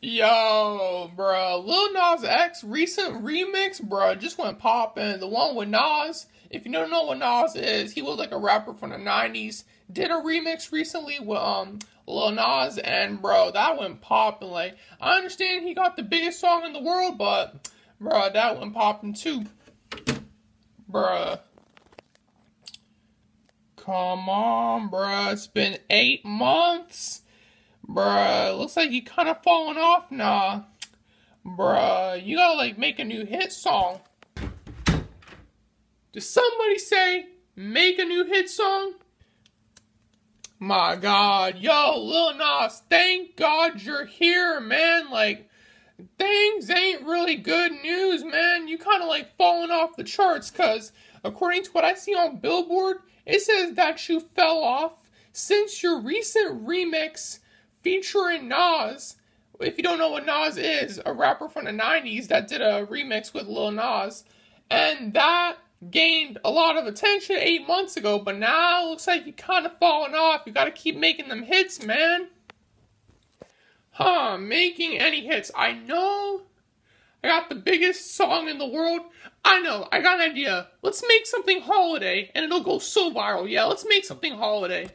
Yo, bro, Lil Nas X recent remix, bro, just went popping. The one with Nas. If you don't know what Nas is, he was like a rapper from the '90s. Did a remix recently with um Lil Nas, and bro, that went popping. Like, I understand he got the biggest song in the world, but bro, that went popping too, bro. Come on, bro. It's been eight months. Bruh, looks like you kind of falling off now. Bruh, you gotta like make a new hit song. Did somebody say make a new hit song? My god, yo, Lil Nas, thank God you're here, man. Like, things ain't really good news, man. You kind of like falling off the charts, cause according to what I see on Billboard, it says that you fell off since your recent remix featuring Nas. If you don't know what Nas is, a rapper from the 90s that did a remix with Lil Nas. And that gained a lot of attention eight months ago, but now it looks like you kind of falling off. You gotta keep making them hits, man. Huh, making any hits. I know I got the biggest song in the world. I know, I got an idea. Let's make something holiday, and it'll go so viral. Yeah, let's make something holiday.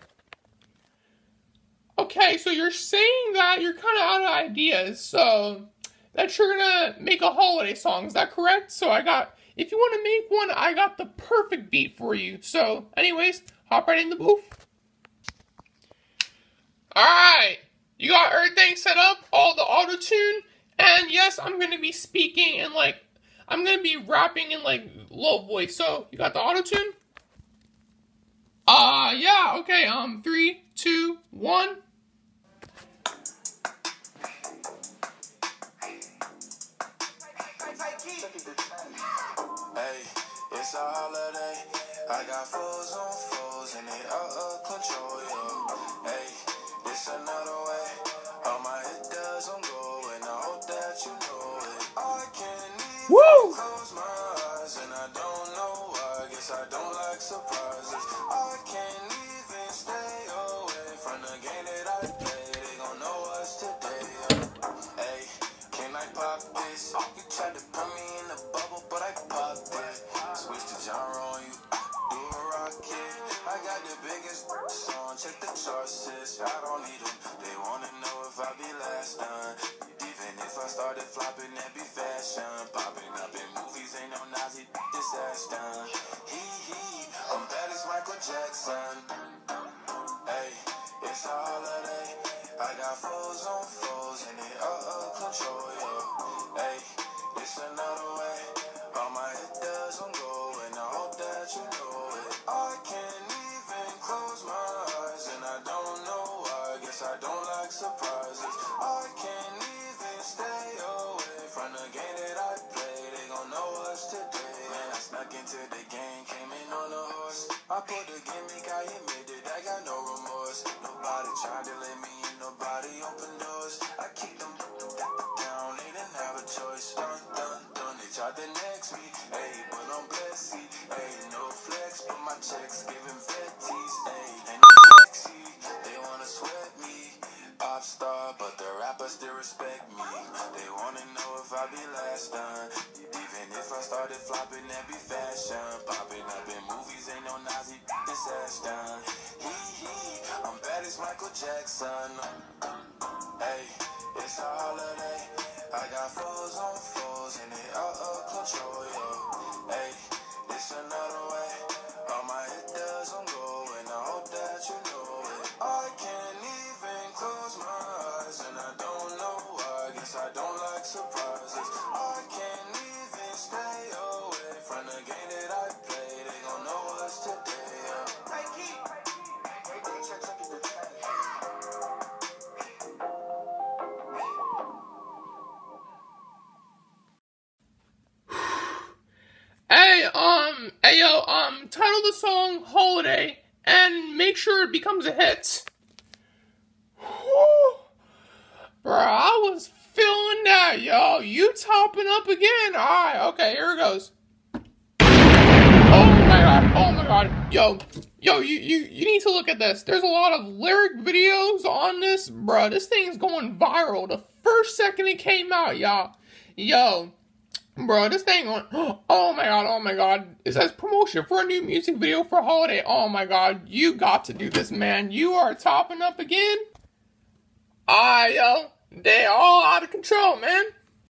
Okay, so you're saying that you're kind of out of ideas, so that you're gonna make a holiday song. Is that correct? So I got, if you want to make one, I got the perfect beat for you. So, anyways, hop right in the booth. Alright, you got everything set up, all the auto tune, and yes, I'm gonna be speaking and like, I'm gonna be rapping in like low voice. So, you got the auto tune? Uh, yeah, okay, um, three, two, one. I got foes on foes and they out of control, yo. Hey, it's another way. All my hit does on go and I hope that you know it. I can't even Woo! close my I got the biggest song. Check the charts, sis. I don't need them. They wanna know if I be last done. Even if I started flopping, that be fashion. Popping up in movies, ain't no Nazi. This ass done. Hee hee. I'm bad as Michael Jackson. Hey, it's a holiday. I got foes on foes and they out of control, yo. Hey, it's another way. All my hit does on put the gimmick, I admitted I got no remorse. Nobody tried to let me in, nobody open doors. I kicked them down, they didn't have a choice. Dun, dun, dun, they tried to next me. Hey, but I'm blessed. Hey, no flex, but my checks giving vetties. Hey, and I'm sexy, they wanna sweat me. Pop star, but the rappers still respect me. I be last done. Even if I started flopping, that be fashion. Popping up in movies, ain't no Nazi, this ass done. Hee hee, I'm bad as Michael Jackson. Hey, it's a holiday. I got foes on foes and they out of control, yo. Hey, it's another title the song Holiday and make sure it becomes a hit. Whew. Bro, I was feeling that, yo. You topping up again. Alright, okay, here it goes. Oh my god, oh my god. Yo, yo, you, you, you need to look at this. There's a lot of lyric videos on this, bro. This thing's going viral. The first second it came out, y'all. Yo, bro, this thing on. Oh my god, oh my god. It says promotion for a new music video for holiday. Oh my god, you got to do this, man. You are topping up again. Ah, yo, they all out of control, man.